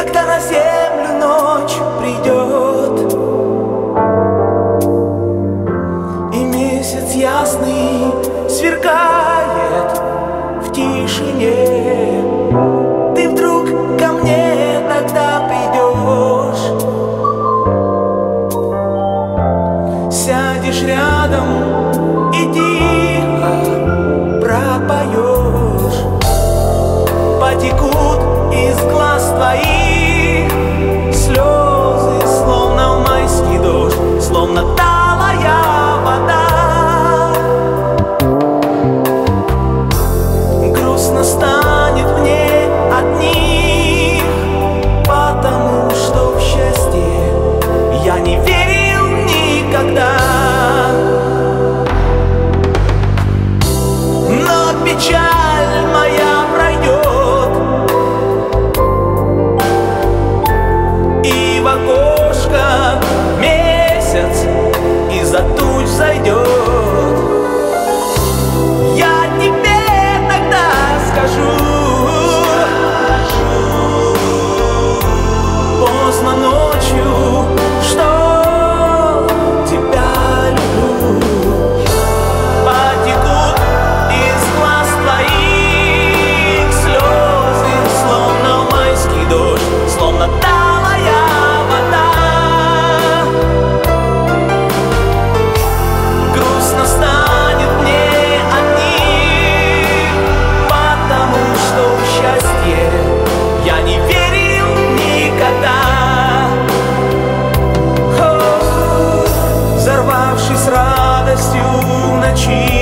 Когда на землю ночь придет. И месяц ясный сверкает в тишине. Ты вдруг ко мне тогда придешь. Сядешь рядом 여 властью в ночи.